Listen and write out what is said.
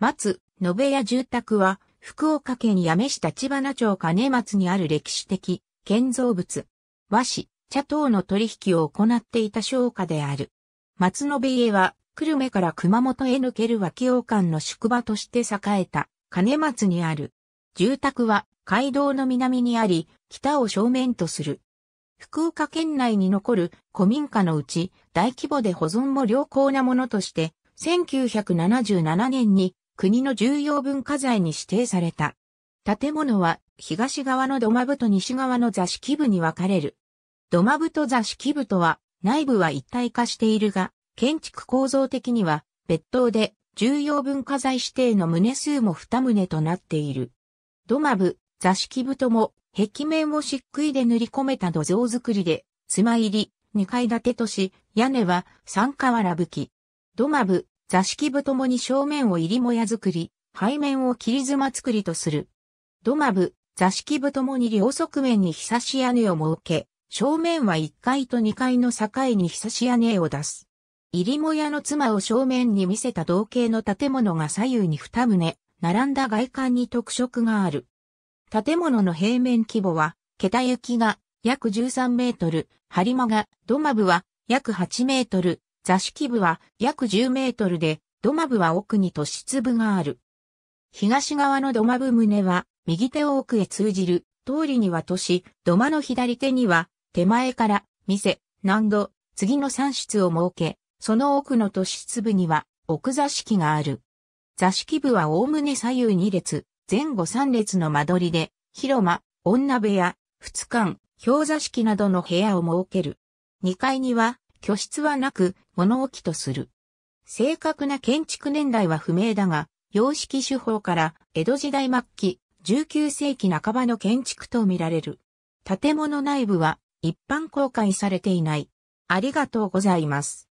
松、延屋住宅は、福岡県八女市立花町金松にある歴史的建造物。和紙、茶等の取引を行っていた商家である。松延家は、久留米から熊本へ抜ける脇王間の宿場として栄えた金松にある。住宅は街道の南にあり、北を正面とする。福岡県内に残る古民家のうち大規模で保存も良好なものとして、1977年に国の重要文化財に指定された。建物は東側の土間部と西側の座敷部に分かれる。土間部と座敷部とは内部は一体化しているが、建築構造的には別途で重要文化財指定の棟数も二棟となっている。土間部、座敷部とも壁面を漆喰で塗り込めた土蔵造りで、妻入り、二階建てとし、屋根は三瓦吹き。土間部、座敷部ともに正面を入りもや作り、背面を切り妻作りとする。土間部、座敷部ともに両側面にひさし屋根を設け、正面は1階と2階の境にひさし屋根を出す。入りも屋の妻を正面に見せた同型の建物が左右に二棟、並んだ外観に特色がある。建物の平面規模は、桁行きが約13メートル、張間が土間部は約8メートル、座敷部は約10メートルで、土間部は奥に突出部がある。東側の土間部棟は、右手を奥へ通じる、通りには都市、土間の左手には、手前から、店、南土、次の三室を設け、その奥の突出部には、奥座敷がある。座敷部はおおむね左右2列、前後3列の間取りで、広間、女部屋、仏間、氷座敷などの部屋を設ける。2階には、居室はなく、物置とする。正確な建築年代は不明だが、様式手法から江戸時代末期、19世紀半ばの建築とみられる。建物内部は一般公開されていない。ありがとうございます。